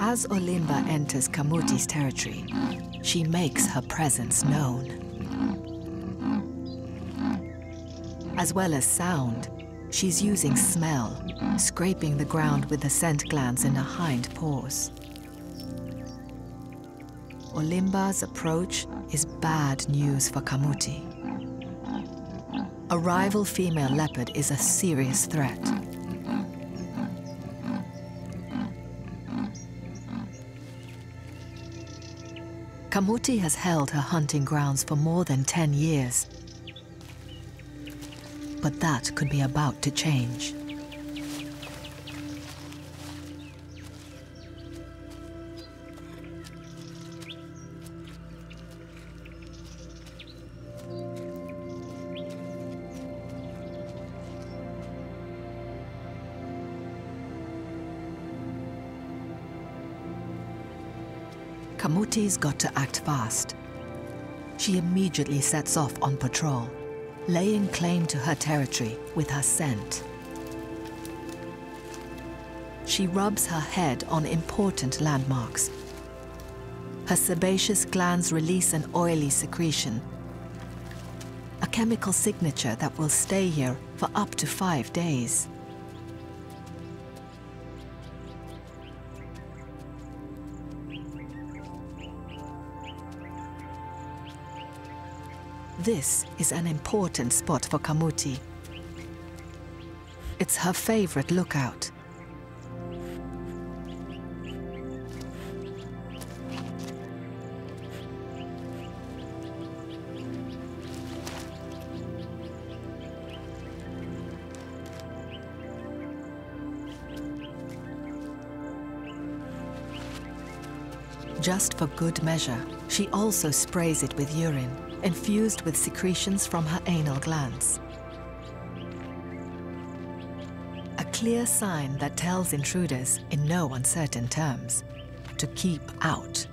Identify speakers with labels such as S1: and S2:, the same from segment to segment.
S1: As Olimba enters Kamuti's territory, she makes her presence known. As well as sound, she's using smell, scraping the ground with the scent glands in her hind paws. Olimba's approach is bad news for Kamuti. A rival female leopard is a serious threat. Kamuti has held her hunting grounds for more than 10 years. But that could be about to change. Kamuti's got to act fast. She immediately sets off on patrol, laying claim to her territory with her scent. She rubs her head on important landmarks. Her sebaceous glands release an oily secretion, a chemical signature that will stay here for up to five days. This is an important spot for Kamuti. It's her favorite lookout. Just for good measure, she also sprays it with urine, infused with secretions from her anal glands. A clear sign that tells intruders, in no uncertain terms, to keep out.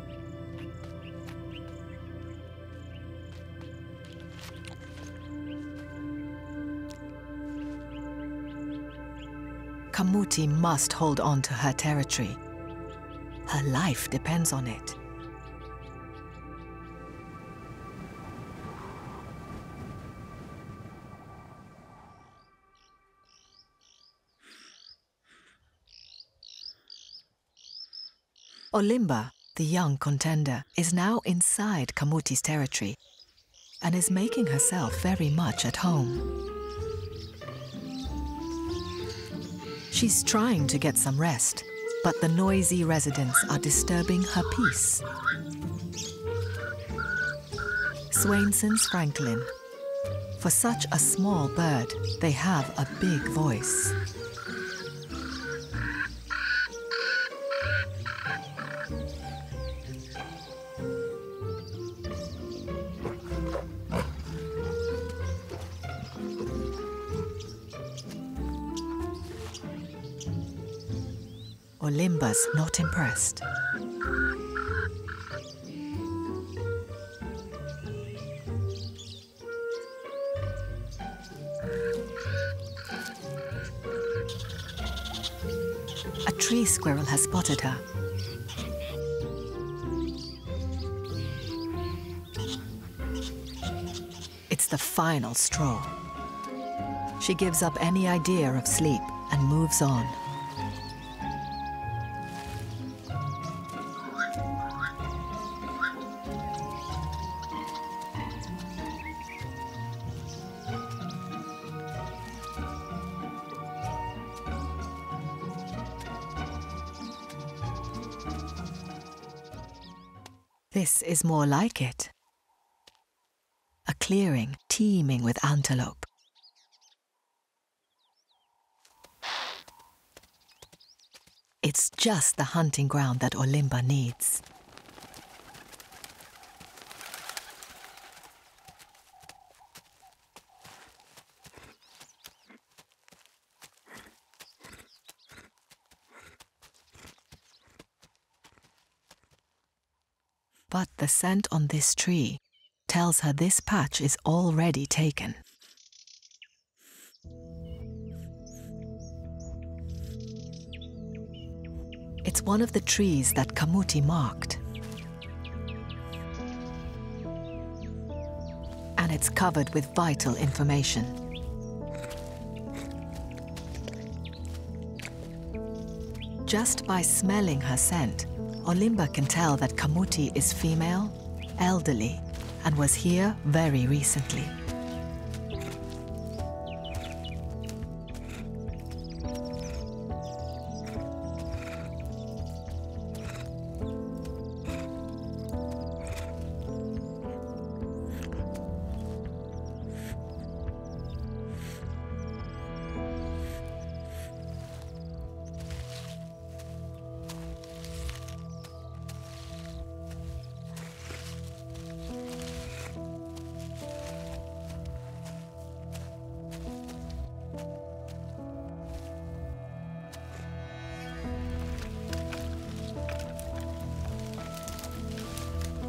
S1: Kamuti must hold on to her territory. Her life depends on it. Olimba, the young contender, is now inside Kamuti's territory and is making herself very much at home. She's trying to get some rest, but the noisy residents are disturbing her peace. Swainson's francolin. For such a small bird, they have a big voice. Olimba's not impressed. A tree squirrel has spotted her. It's the final straw. She gives up any idea of sleep and moves on. This is more like it. A clearing teeming with antelope. It's just the hunting ground that Olimba needs. But the scent on this tree tells her this patch is already taken. It's one of the trees that Kamuti marked. And it's covered with vital information. Just by smelling her scent, Olimba can tell that Kamuti is female, elderly, and was here very recently.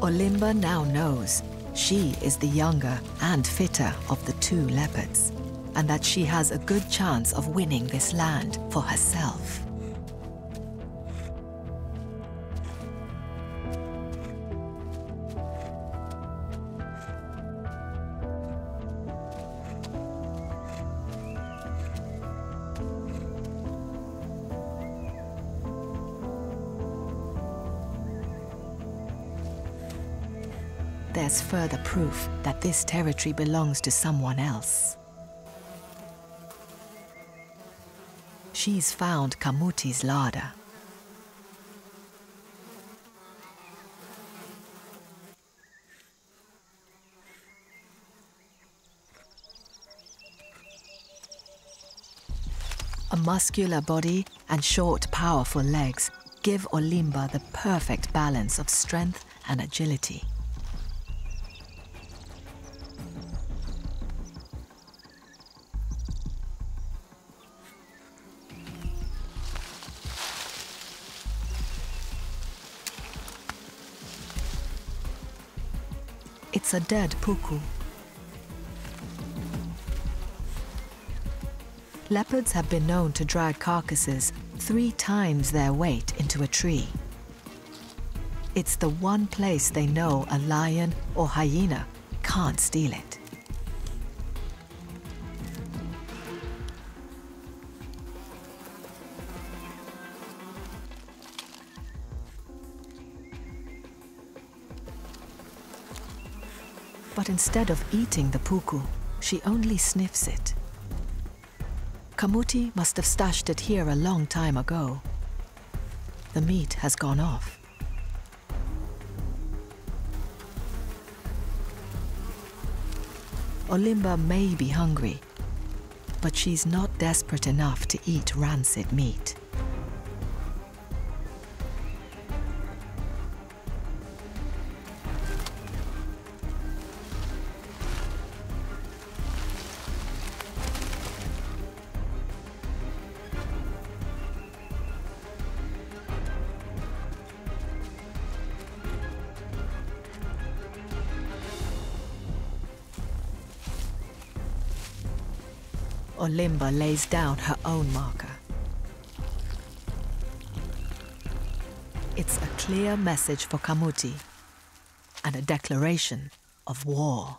S1: Olimba now knows she is the younger and fitter of the two leopards, and that she has a good chance of winning this land for herself. There's further proof that this territory belongs to someone else. She's found Kamuti's larder. A muscular body and short, powerful legs give Olimba the perfect balance of strength and agility. A dead puku. Leopards have been known to drag carcasses three times their weight into a tree. It's the one place they know a lion or hyena can't steal it. But instead of eating the puku, she only sniffs it. Kamuti must have stashed it here a long time ago. The meat has gone off. Olimba may be hungry, but she's not desperate enough to eat rancid meat. Olimba lays down her own marker. It's a clear message for Kamuti and a declaration of war.